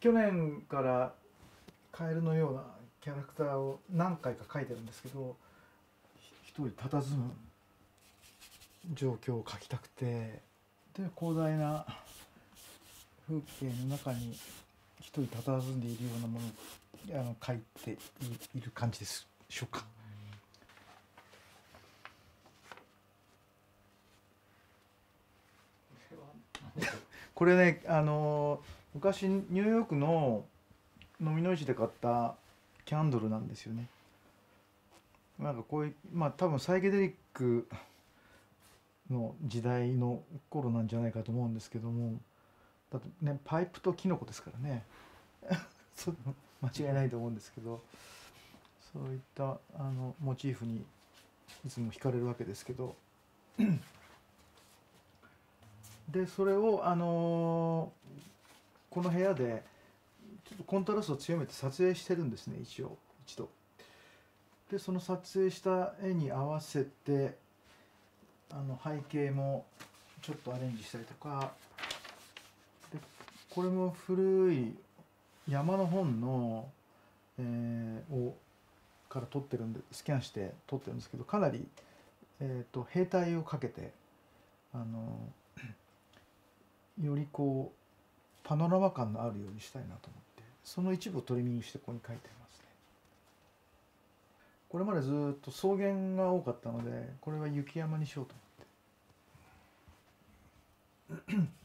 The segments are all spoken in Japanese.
去年からカエルのようなキャラクターを何回か描いてるんですけど一人佇む状況を描きたくてで広大な風景の中に一人佇んでいるようなものをあの描いている感じでしょうか。これねあの昔ニューヨークの飲みの市で買ったキャンドルなんですよね。なんかこういうまあ多分サイケデリックの時代の頃なんじゃないかと思うんですけどもだってねパイプとキノコですからね 間違いないと思うんですけどそういったあのモチーフにいつも惹かれるわけですけどでそれをあのこの部屋でちょっとコントラストを強めて撮影してるんですね一応一度。でその撮影した絵に合わせてあの背景もちょっとアレンジしたりとかでこれも古い山の本の、えー、をから撮ってるんでスキャンして撮ってるんですけどかなり、えーと、兵隊をかけてあのよりこうパノラマ感のあるようにしたいなと思ってその一部をトリミングしてここに書いてますね。これまでずっと草原が多かったのでこれは雪山にしようと思って。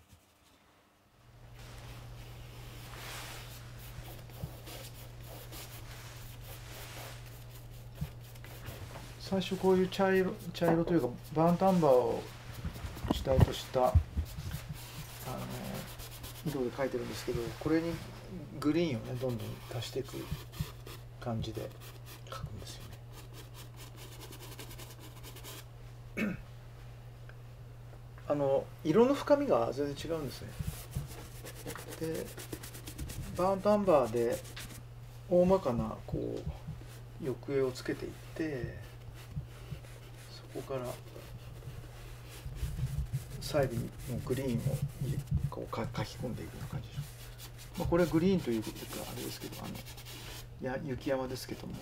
最初こういう茶色茶色というかバーンタンバーを主体としたあの色で描いてるんですけどこれにグリーンをねどんどん足していく感じで描くんですよね。あの色の深みが全然違うんですね。でバーンタンバーで大まかなこう抑揚をつけていってそこから細部のグリーンをこう書き込んでいくような感じでしょ。う、まあ、これはグリーンということかあれですけどあのや雪山ですけども